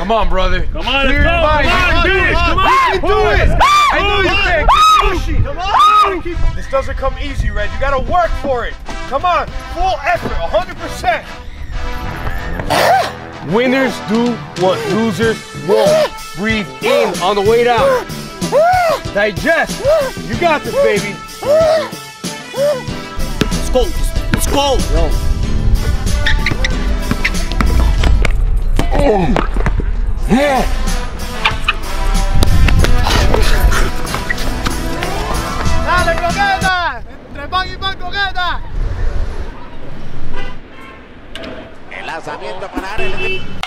Come on, brother. Come on, Clear let's your go. mind. Come on, You do can it. Come on. You can do it. I know you can. Push it. Come on. Keep- This doesn't come easy, Red. You gotta work for it. Come on. Full effort. 100%. Winners do what losers won't. Breathe in on the way down. Digest. You got this, baby. Let's go. Let's go. Oh. Dale, croqueta. Entre pan y pan, croqueta. El lanzamiento para el